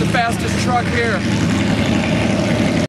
the fastest truck here.